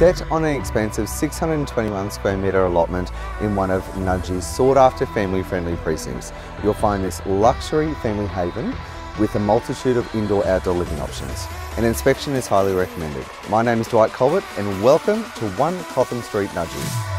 set on an expansive 621 square metre allotment in one of Nudgee's sought after family friendly precincts. You'll find this luxury family haven with a multitude of indoor outdoor living options. An inspection is highly recommended. My name is Dwight Colbert and welcome to 1 Cotham Street Nudgee.